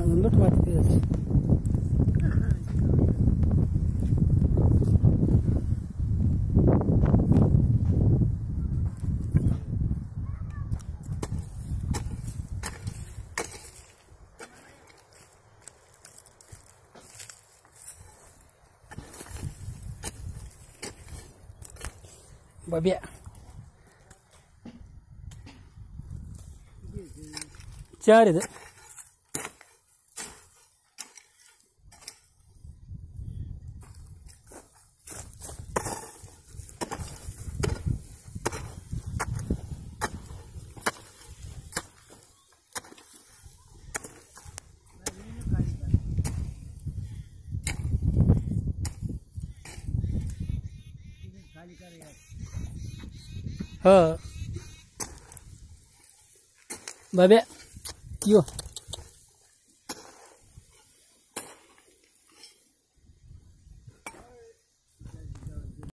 And look what it is. Babia. Çağırdı. हो। भव्य के हो